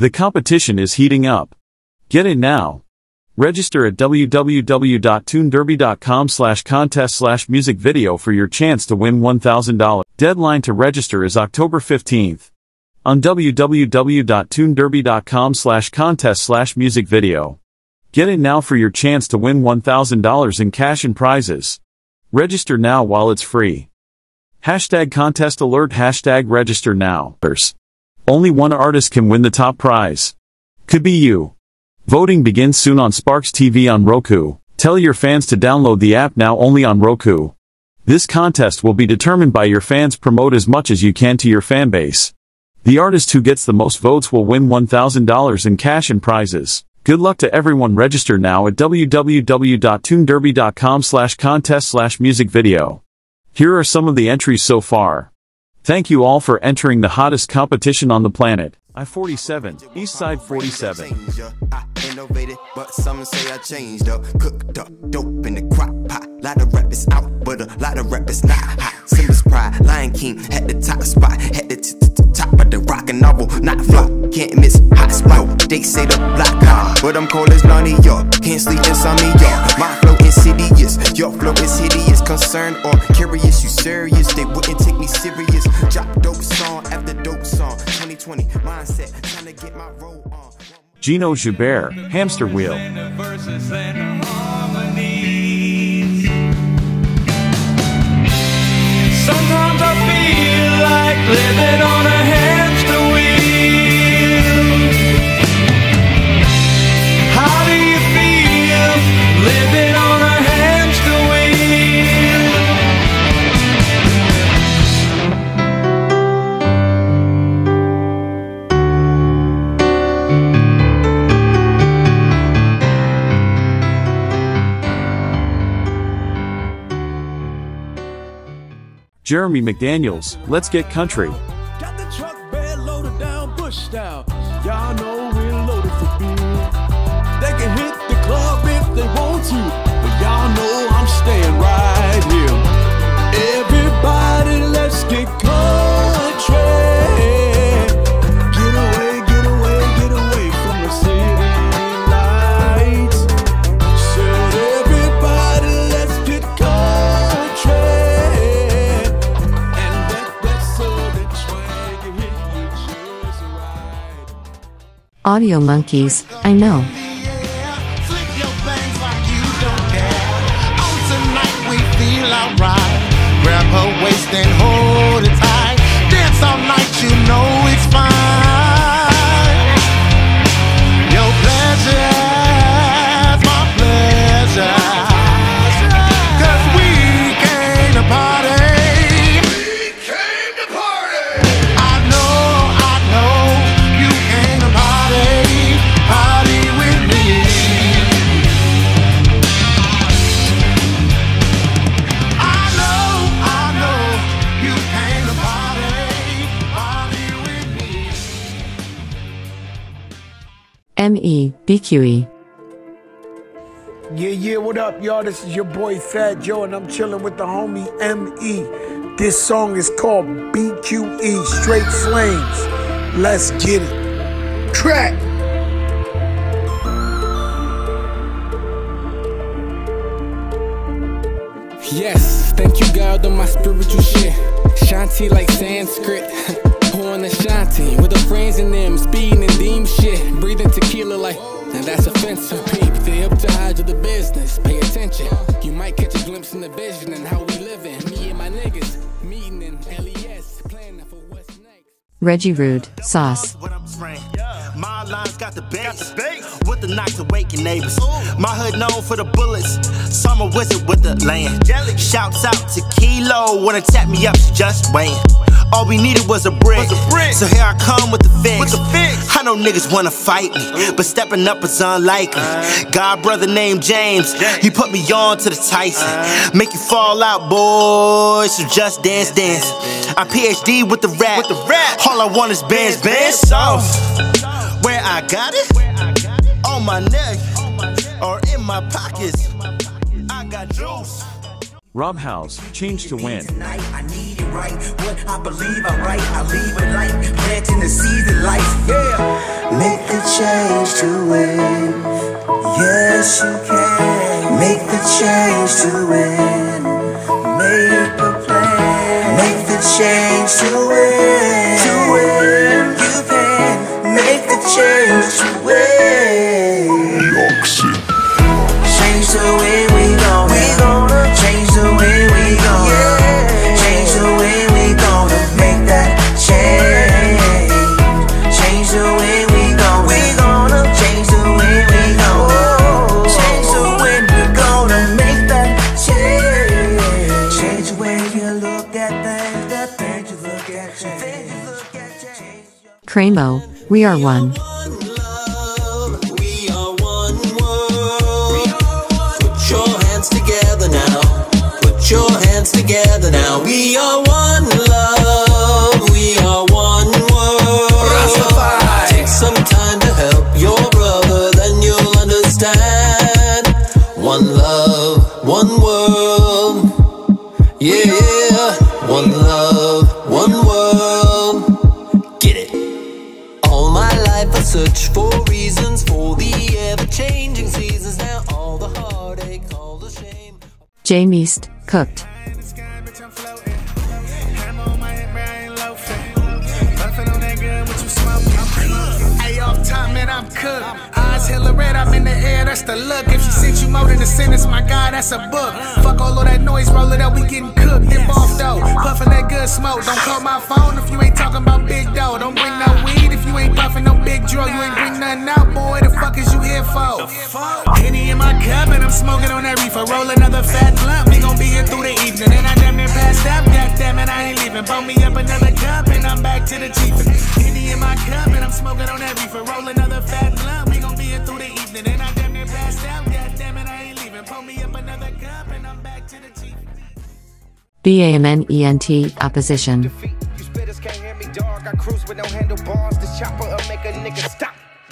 The competition is heating up. Get in now. Register at www.tunederby.com slash contest slash music video for your chance to win $1,000. Deadline to register is October 15th. On www.tunederby.com slash contest slash music video. Get in now for your chance to win $1,000 in cash and prizes. Register now while it's free. Hashtag contest alert hashtag register now. Only one artist can win the top prize. Could be you. Voting begins soon on Sparkx TV on Roku. Tell your fans to download the app now only on Roku. This contest will be determined by your fans promote as much as you can to your fan base. The artist who gets the most votes will win $1,000 in cash and prizes. Good luck to everyone register now at www.tunederby.com slash contest slash music video. Here are some of the entries so far. Thank you all for entering the hottest competition on the planet. I-47, East Side 47. I innovated, but some say I changed up. Cooked up dope in the pot. Lot of out, but a lot of not hot. Simba's pride, Lion King had the top spot. The top of the rock and novel, not flop. Can't miss hot spot. They say the but I'm cold as. Can't sleep insidious, your flow is hideous. Concerned or curious, you serious? They wouldn't take me serious. Drop dope song after dope song. 2020 mindset, trying to get my roll on. Gino Joubert, Hamster Wheel. Sometimes I feel like living on a Jeremy McDaniels, Let's Get Country. Got the truck bed loaded down, bush style. Y'all know we're loaded for beer. They can hit the club if they want to, Audio monkeys, I know. Grab her waist and hold M.E. BQE. Yeah, yeah, what up, y'all? This is your boy Fat Joe, and I'm chilling with the homie ME. This song is called BQE Straight Flames. Let's get it. Track. Yes, thank you, God, on my spiritual shit. Shanti like Sanskrit. Pouring Ashanti with the friends in them, speeding and deem shit. Breathing tequila like, and that's offensive. Peep, they up to hide to the business. Pay attention. You might catch a glimpse in the vision and how we living. Me and my niggas meeting in LES, planning for what's next. Reggie Rude, Sauce. What I'm spraying. My lines got the bass. With the knocks awaken neighbors. My hood known for the bullets. Summer wizard with the land. Shouts out to Kilo. Wanna tap me up, she just waiting. All we needed was a brick. a brick So here I come with the fix. I know niggas wanna fight me, but stepping up is unlikely. Uh-huh. God brother named James, he put me on to the Tyson. Uh-huh. Make you fall out, boys. So just dance, dance. I PhD with the rap. All I want is bands, bands. So where I got it? On my neck or in my pockets. I got juice. Rob House, change to win. Tonight, I need it right. What I believe I write, I leave a light. Planting the seeds of life, yeah. Make the change to win. Yes, you can. Make the change to win. Make a plan. Make the change to win. To win. You can make the change to win. Change the way Cramo, we are one. We are one world. Put your hands together now. Put your hands together now. We are search for reasons for the ever changing seasons. Now all the heartache, all the shame. J Meest, cooked. Hey, off top, man, I'm cooked. Eyes hella red, I'm in the air, that's the look. If she sent you more than a sentence, my God, that's a book. Fuck all of that noise, roll it up, we getting cooked. Dip off though, puffin' that good smoke. Don't call my phone if you ain't talking about big dough. Don't bring no weed if you ain't puffin' no big draw. You ain't bring nothing out, boy. The fuck is you here for? Henny in my cup and I'm smoking on that reefer. Roll another fat blunt, we gon' be here through the evening. B A M N E N T, opposition.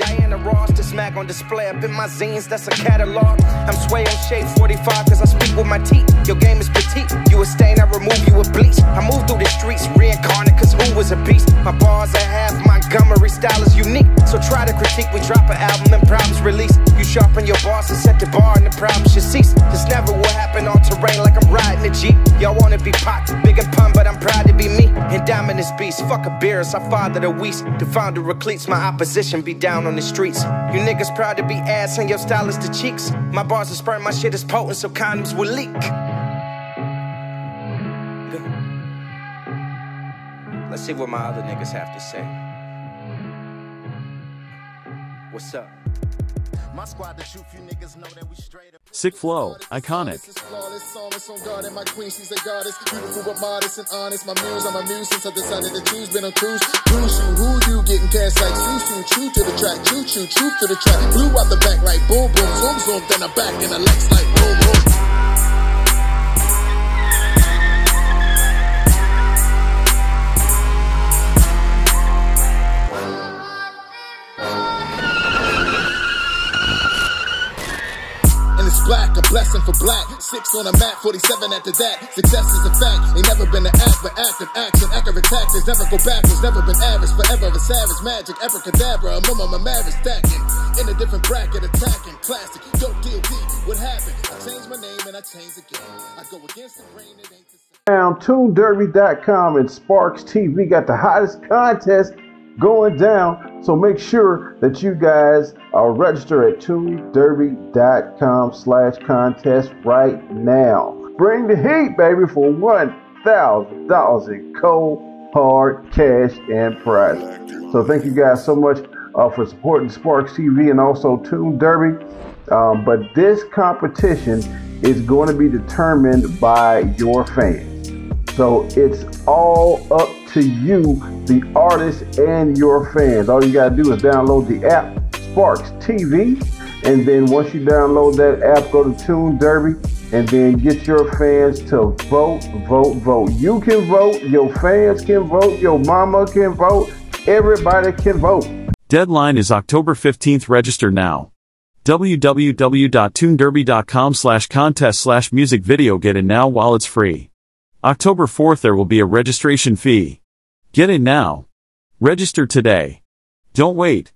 I. This. Diana Ross, the smack on display up in my zines, that's a catalog. I'm sway on shade 45 cause I speak with my teeth. Your game is petite, you a stain, I remove you with bleach. I move through the streets, reincarnate cause who was a beast? My bars are half Montgomery style is unique. So try to critique, we drop an album and problems release. You sharpen your bars and set the bar and the problems should cease. This never will happen on terrain like I'm riding a Jeep. Y'all wanna be pop, big and pun, but I'm proud to be me. And diamond this beast, fuck a beers, I father the Weast. The founder of cleats, my opposition be down on the streets. You niggas proud to be ass and your style is the cheeks. My bars are sperm, my shit is potent, so condoms will leak. Let's see what my other niggas have to say. What's up? My squad, shoot few niggas know that we straight up. Sick flow, iconic. Flawless, solace on guard, and my queen, she's a goddess. Beautiful but modest and honest. My muse, I'm a muse since I decided to choose. Been on cruise. Cruise you, who you getting cash like Susu. True to the track, choo choo, true to the track. Blew out the back like boom boom, zoom zoom. Then I'm back in the Lex like boom boom. Blessing for black. Six on a map, 47 after that. Success is a fact. Ain't never been an act, but active action, accurate tactics. Never go backwards, never been average. Forever a savage, magic, abracadabra. A mama, my marriage stacking. In a different bracket, attacking. Classic, dope deep. What happened? I changed my name and I changed again. I go against the grain, it ain't the same. TuneDerby.com and Sparkx TV got the hottest contest going down. So make sure that you guys are registered at TuneDerby.com slash contest right now. Bring the heat, baby, for $1,000 in cold, hard cash and prizes. So thank you guys so much uh, for supporting Sparkx TV and also Tune Derby. Um, but this competition is going to be determined by your fans. So it's all up to you, the artist, and your fans. All you got to do is download the app Sparkx TV. And then once you download that app, go to Tune Derby and then get your fans to vote, vote, vote. You can vote, your fans can vote, your mama can vote, everybody can vote. Deadline is October 15th. Register now. www.tunederby.com slash contest slash music video get in now while it's free. October 4th there will be a registration fee. Get in now. Register today. Don't wait.